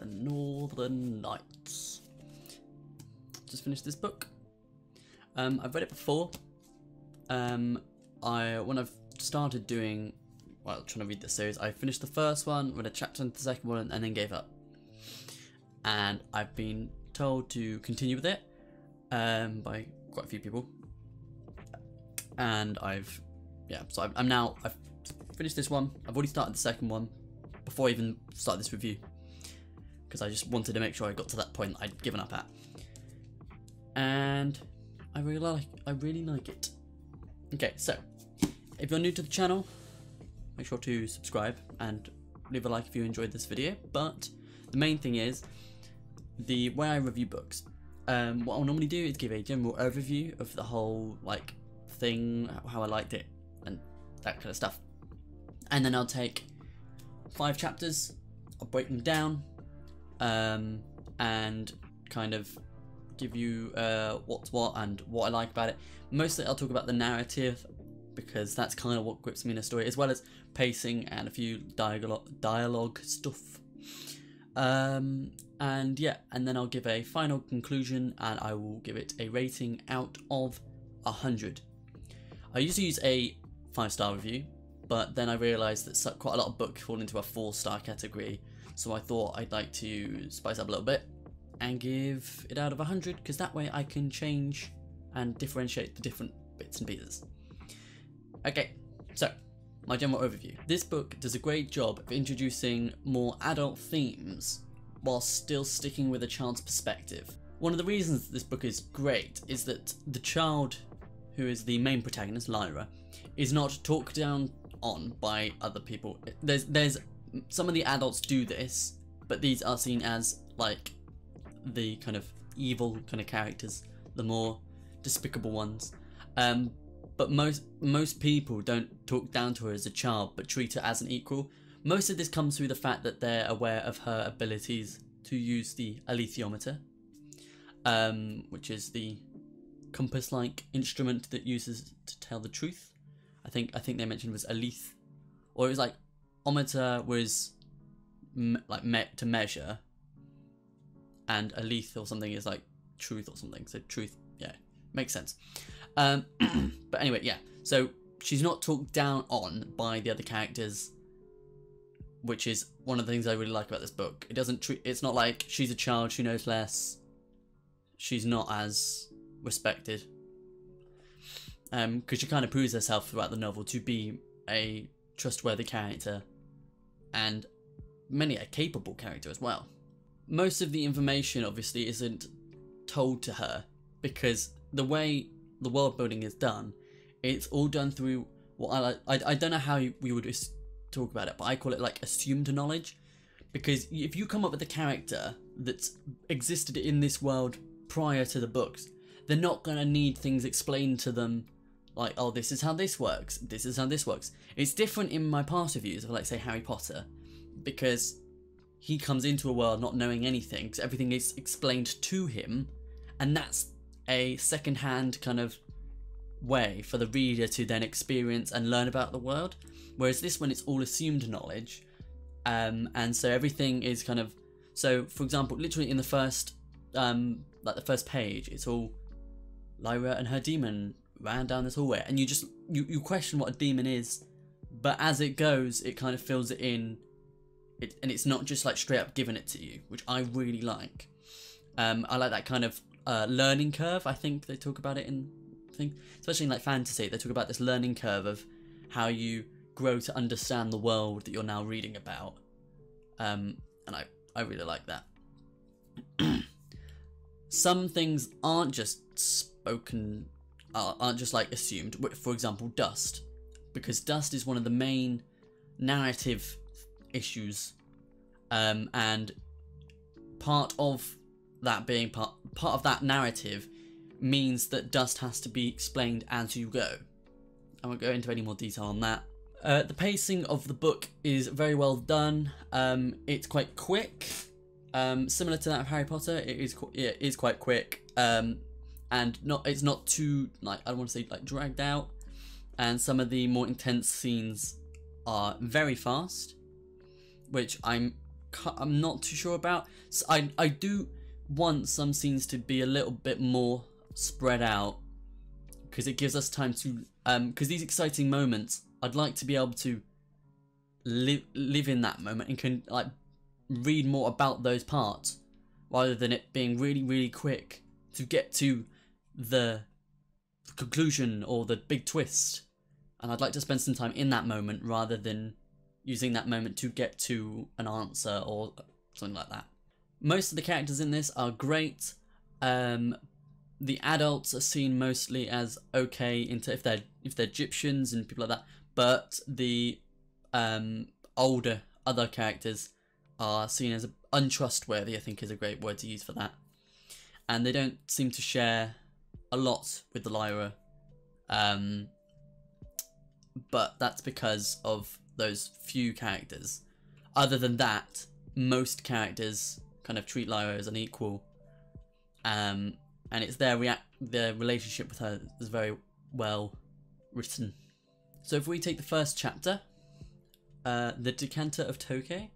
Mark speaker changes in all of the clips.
Speaker 1: The Northern Lights. Just finished this book. Um, I've read it before. Um, I when I've started doing, well, trying to read this series, I finished the first one, read a chapter into the second one, and then gave up. And I've been told to continue with it um, by quite a few people. And I've, yeah, so I'm, I'm now, I've finished this one. I've already started the second one before I even started this review. Because I just wanted to make sure I got to that point I'd given up at. And I really like, I really like it. Okay, so if you're new to the channel, make sure to subscribe and leave a like if you enjoyed this video. But the main thing is the way I review books. Um, what I'll normally do is give a general overview of the whole like thing, how I liked it, and that kind of stuff. And then I'll take five chapters, I'll break them down, um, and kind of give you uh, what's what and what I like about it. Mostly I'll talk about the narrative because that's kind of what grips me in a story, as well as pacing and a few dialogue, dialogue stuff. Um, and yeah, and then I'll give a final conclusion and I will give it a rating out of 100. I used to use a 5 star review, but then I realised that quite a lot of books fall into a 4 star category, so I thought I'd like to spice up a little bit and give it out of 100 because that way I can change and differentiate the different bits and pieces. Okay, so my general overview. This book does a great job of introducing more adult themes while still sticking with a child's perspective. One of the reasons this book is great is that the child, who is the main protagonist, Lyra, is not talked down on by other people. There's, there's some of the adults do this, but these are seen as like the kind of evil kind of characters, the more despicable ones. Um, but most most people don't talk down to her as a child, but treat her as an equal. Most of this comes through the fact that they're aware of her abilities to use the alethiometer, um, which is the compass-like instrument that uses to tell the truth. I think I think they mentioned was aleth, or it was like ometer was like met to measure, and aleth or something is like truth or something. So truth, yeah, makes sense. Um, but anyway, yeah. So she's not talked down on by the other characters, which is one of the things I really like about this book. It doesn't treat. It's not like she's a child. She knows less. She's not as respected. Um, because she kind of proves herself throughout the novel to be a trustworthy character, and many a capable character as well. Most of the information obviously isn't told to her because the way the world building is done, it's all done through what I like. I, I don't know how we would talk about it, but I call it like assumed knowledge. Because if you come up with a character that's existed in this world prior to the books, they're not going to need things explained to them like, oh, this is how this works, this is how this works. It's different in my past reviews of, like, say, Harry Potter, because he comes into a world not knowing anything, because everything is explained to him, and that's a second-hand kind of way for the reader to then experience and learn about the world. Whereas this one, it's all assumed knowledge, um, and so everything is kind of so. For example, literally in the first, um, like the first page, it's all Lyra and her daemon ran down this hallway, and you just you you question what a daemon is, but as it goes, it kind of fills it in, it, and it's not just like straight up giving it to you, which I really like. Um, I like that kind of uh, learning curve. I think they talk about it in thing, especially in like fantasy. They talk about this learning curve of how you grow to understand the world that you're now reading about, um, and I I really like that. Some things aren't just spoken, aren't just like assumed. For example, dust, because dust is one of the main narrative issues, um, and part of that being part part of that narrative means that dust has to be explained as you go. I won't go into any more detail on that. Uh, the pacing of the book is very well done. Um, it's quite quick, um, similar to that of Harry Potter. It is it is quite quick, um, and not it's not too like I don't want to say like dragged out. And some of the more intense scenes are very fast, which I'm I'm not too sure about. So I I do want some scenes to be a little bit more spread out because it gives us time to um because these exciting moments I'd like to be able to live live in that moment and can like read more about those parts rather than it being really really quick to get to the conclusion or the big twist and I'd like to spend some time in that moment rather than using that moment to get to an answer or something like that. Most of the characters in this are great. Um, the adults are seen mostly as okay into if they're if they're Egyptians and people like that, but the um, older other characters are seen as untrustworthy. I think is a great word to use for that, and they don't seem to share a lot with the Lyra. Um, but that's because of those few characters. Other than that, most characters kind of treat Lyra as an equal. Um, and it's their react their relationship with her is very well written. So if we take the first chapter, uh, the Decanter of Tokay.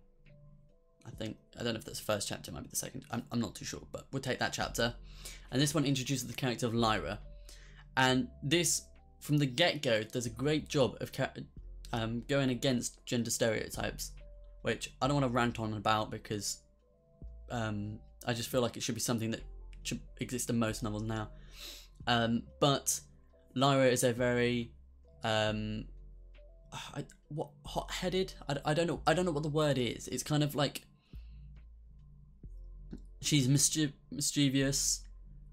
Speaker 1: I think I don't know if that's the first chapter, it might be the second. I'm I'm not too sure, but we'll take that chapter. And this one introduces the character of Lyra, and this from the get go does a great job of um, going against gender stereotypes, which I don't want to rant on about because um, I just feel like it should be something that should exist in most novels now. Um, but Lyra is a very um, I, what hot-headed? I, I don't know. I don't know what the word is. It's kind of like she's mischiev- mischievous,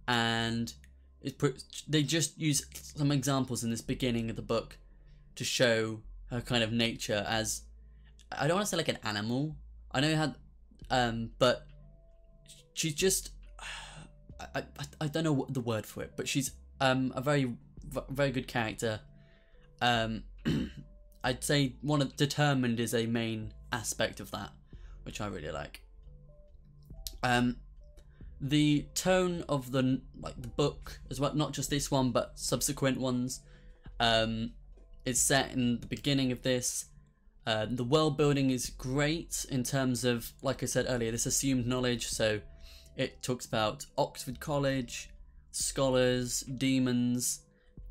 Speaker 1: and they just use some examples in this beginning of the book to show her kind of nature as I don't want to say like an animal. I know had, um, but she's just I, I, I don't know what the word for it, but she's um a very very good character. Um, I'd say one of determined is a main aspect of that, which I really like. Um, the tone of the like the book as well, not just this one but subsequent ones, um, is set in the beginning of this. Uh, the world building is great in terms of, like I said earlier, this assumed knowledge. So it talks about Oxford College, scholars, daemons,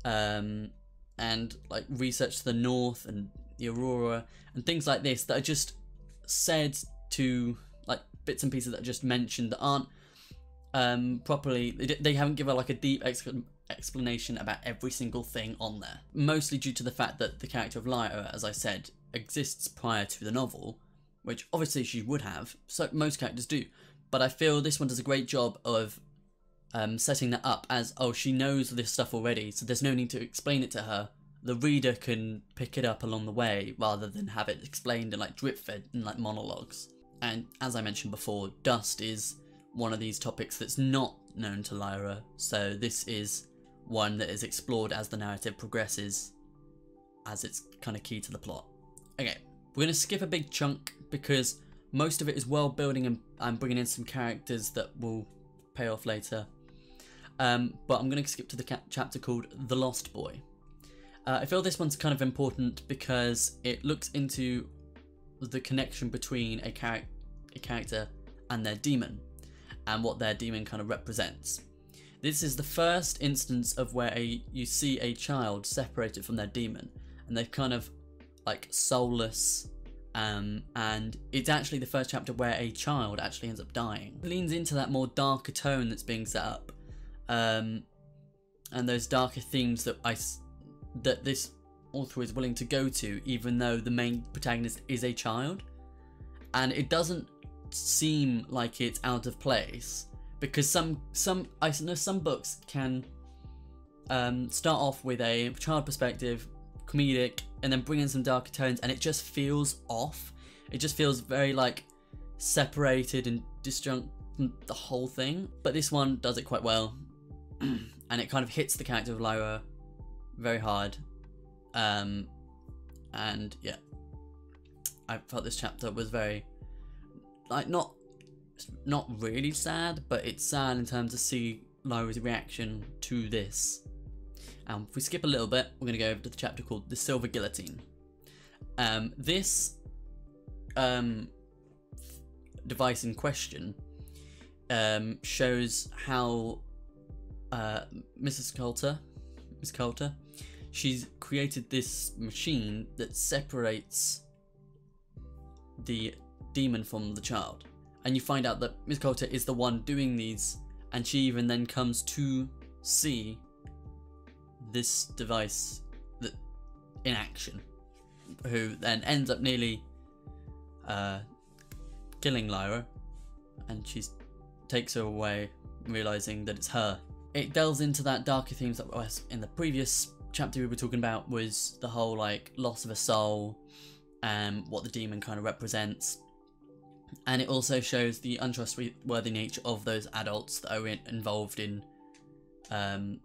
Speaker 1: um, and like research to the north and the aurora and things like this that are just said to bits and pieces that are just mentioned that aren't um, properly. They, they haven't given like a deep explanation about every single thing on there. Mostly due to the fact that the character of Lyra, as I said, exists prior to the novel, which obviously she would have. So most characters do, but I feel this one does a great job of um, setting that up as oh she knows this stuff already, so there's no need to explain it to her. The reader can pick it up along the way rather than have it explained in like drip fed in like monologues. And as I mentioned before, dust is one of these topics that's not known to Lyra, so this is one that is explored as the narrative progresses, as it's kind of key to the plot. Okay, we're going to skip a big chunk because most of it is world building and, and bringing in some characters that will pay off later. Um, but I'm going to skip to the chapter called The Lost Boy. Uh, I feel this one's kind of important because it looks into the connection between a, char- a character and their daemon and what their daemon kind of represents. This is the first instance of where a you see a child separated from their daemon, and they're kind of like soulless. Um, and it's actually the first chapter where a child actually ends up dying. It leans into that more darker tone that's being set up, um, and those darker themes that I that this author is willing to go to, even though the main protagonist is a child, and it doesn't seem like it's out of place because some some I know some books can um, start off with a child perspective, comedic, and then bring in some darker tones, and it just feels off. It just feels very like separated and disjunct from the whole thing. But this one does it quite well, and it kind of hits the character of Lyra very hard. Um, and yeah, I felt this chapter was very like not not really sad, but it's sad in terms of see Lyra's reaction to this. And if we skip a little bit, we're going to go over to the chapter called The Silver Guillotine. Um, this, um, device in question um, shows how uh, Mrs. Coulter, Miss Coulter, she's created this machine that separates the daemon from the child. And you find out that Miss Coulter is the one doing these, and she even then comes to see this device that in action, who then ends up nearly uh, killing Lyra, and she takes her away, realizing that it's her. It delves into that darker themes that was in the previous chapter we were talking about was the whole like loss of a soul and what the daemon kind of represents. And it also shows the untrustworthy nature of those adults that are in, involved in um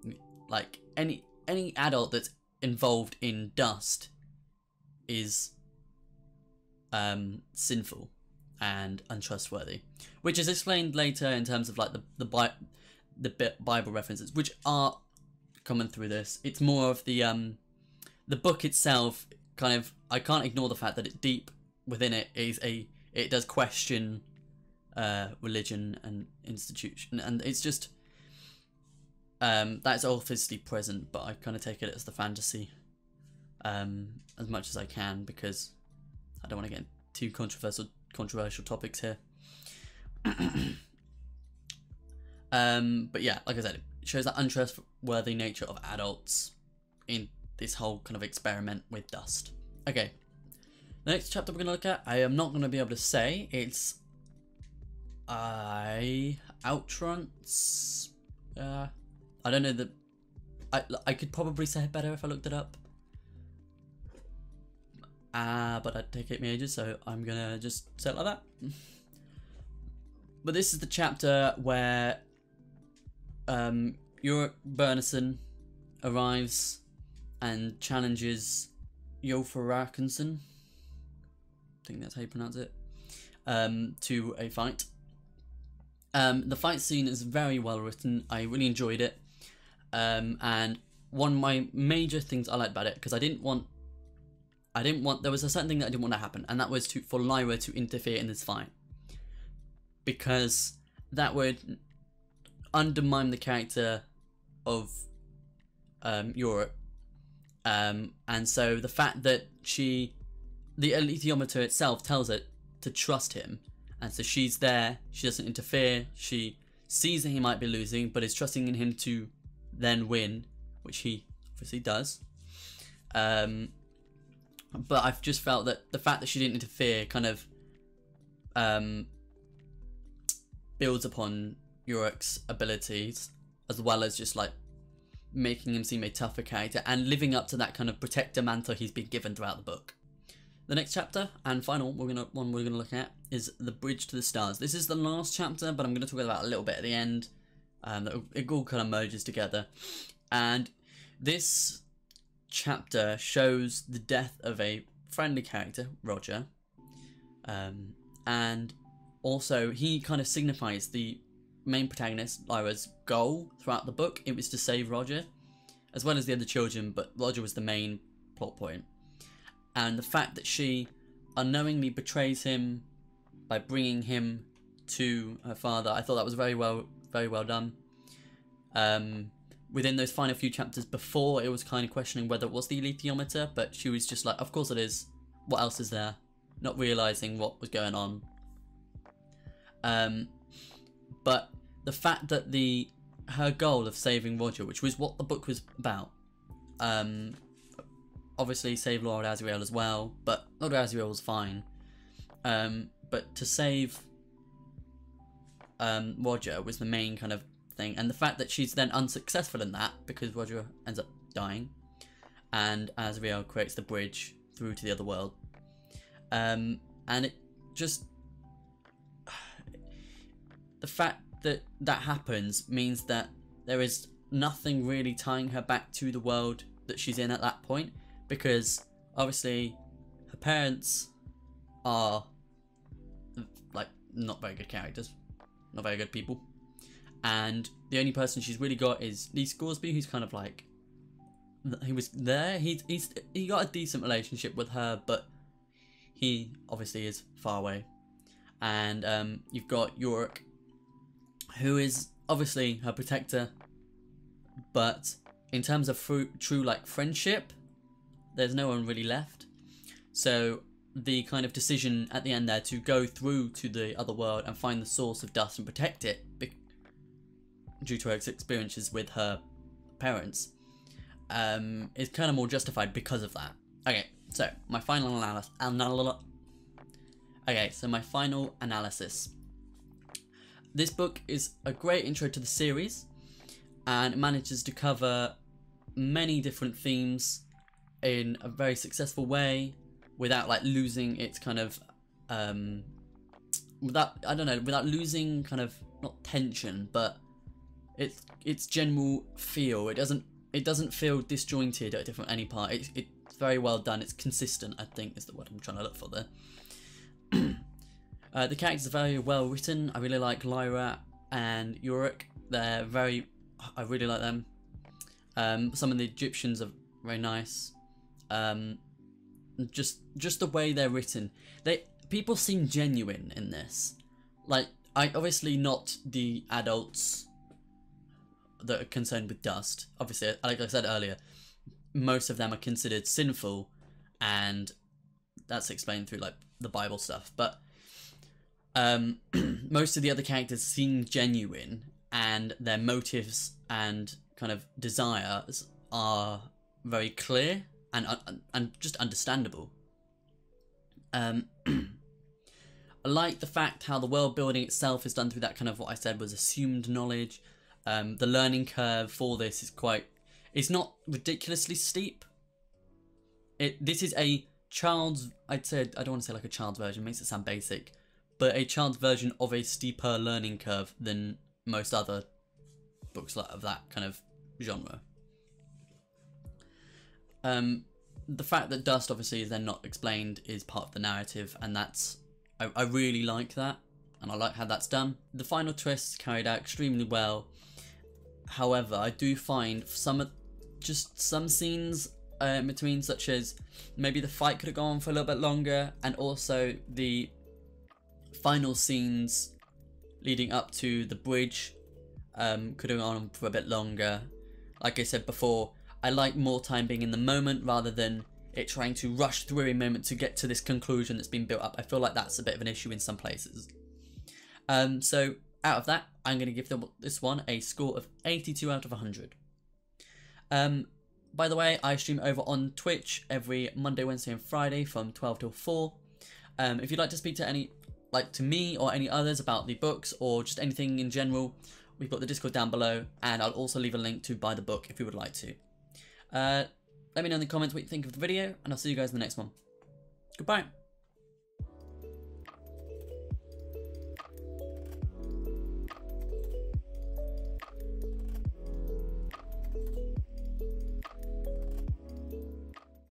Speaker 1: like any any adult that's involved in dust is um sinful and untrustworthy which is explained later in terms of like the the, Bi- the bible references which are coming through this. It's more of the um, the book itself. Kind of, I can't ignore the fact that it deep within it is a it does question uh, religion and institution, and it's just um, that's obviously present, but I kind of take it as the fantasy um, as much as I can because I don't want to get too controversial controversial topics here. um, but yeah, like I said, shows that untrustworthy nature of adults in this whole kind of experiment with dust. Okay, the next chapter we're going to look at, I am not going to be able to say. It's I Outrance. Uh, I don't know the. I I could probably say it better if I looked it up. Ah, uh, but I'd take it me ages, so I'm gonna just say it like that. but this is the chapter where um, Iorek Byrnison arrives and challenges Yolfa Arkinson. I think that's how you pronounce it. Um, to a fight. Um, the fight scene is very well written. I really enjoyed it. Um, and one of my major things I liked about it because I didn't want, I didn't want there was a certain thing that I didn't want to happen, and that was to for Lyra to interfere in this fight because that would undermine the character of um, Iorek. Um, and so the fact that she, the alethiometer itself tells it to trust him. And so she's there, she doesn't interfere, she sees that he might be losing, but is trusting in him to then win, which he obviously does. Um, but I've just felt that the fact that she didn't interfere kind of um, builds upon Iorek's abilities, as well as just like making him seem a tougher character and living up to that kind of protector mantle he's been given throughout the book. The next chapter and final we're gonna one we're gonna look at is the Bridge to the Stars. This is the last chapter, but I'm gonna talk about a little bit at the end. Um, it all kind of merges together, and this chapter shows the death of a friendly character, Roger, um, and also he kind of signifies the main protagonist, Lyra's goal throughout the book. It was to save Roger, as well as the other children, but Roger was the main plot point. And the fact that she unknowingly betrays him by bringing him to her father, I thought that was very well, very well done. Um, within those final few chapters before, it was kind of questioning whether it was the alethiometer, but she was just like, of course it is. What else is there? Not realizing what was going on. Um, but the fact that the her goal of saving Roger, which was what the book was about, um, obviously save Lord Asriel as well, but Lord Asriel was fine. Um, but to save um, Roger was the main kind of thing, and the fact that she's then unsuccessful in that because Roger ends up dying, and Asriel creates the bridge through to the other world, um, and it just the fact that that happens means that there is nothing really tying her back to the world that she's in at that point because obviously her parents are like not very good characters, not very good people. And the only person she's really got is Lee Scoresby, who's kind of like he was there. He's he's he got a decent relationship with her, but he obviously is far away. and um, you've got Iorek, who is obviously her protector, but in terms of fru- true like friendship, there's no one really left. So the kind of decision at the end there to go through to the other world and find the source of dust and protect it, due to her experiences with her parents, um, is kind of more justified because of that. Okay, so my final analysis. Anal- okay, so my final analysis. This book is a great intro to the series, and it manages to cover many different themes in a very successful way without like losing its kind of um without I don't know without losing kind of not tension but it's its general feel. It doesn't it doesn't feel disjointed at different any part. It, it's very well done. It's consistent I think is the word I'm trying to look for there uh, the characters are very well written I really like Lyra and Iorek they're very I really like them um, some of the Egyptians are very nice um, just just the way they're written. They people seem genuine in this. Like I obviously not the adults that are concerned with dust. Obviously, like I said earlier, most of them are considered sinful, and that's explained through like the Bible stuff. But um, most of the other characters seem genuine, and their motives and kind of desires are very clear and and just understandable. Um, I like the fact how the world building itself is done through that kind of what I said was assumed knowledge. Um, the learning curve for this is quite. It's not ridiculously steep. It this is a child's. I'd say I don't want to say like a child's version. Makes it sound basic, but a child's version of a steeper learning curve than most other books of that kind of genre. Um, the fact that dust obviously is then not explained is part of the narrative, and that's I, I really like that, and I like how that's done. The final twist carried out extremely well. However, I do find some of just some scenes uh, between, such as maybe the fight could have gone on for a little bit longer, and also the final scenes leading up to the bridge um, could have gone on for a bit longer. Like I said before, I like more time being in the moment rather than it trying to rush through a moment to get to this conclusion that's been built up. I feel like that's a bit of an issue in some places. Um, so out of that, I'm going to give this one a score of 82 out of 100. Um, by the way, I stream over on Twitch every Monday, Wednesday, and Friday from 12 till 4. Um, if you'd like to speak to any, like to me or any others about the books or just anything in general, we've got the Discord down below, and I'll also leave a link to buy the book if you would like to. Uh, let me know in the comments what you think of the video, and I'll see you guys in the next one. Goodbye.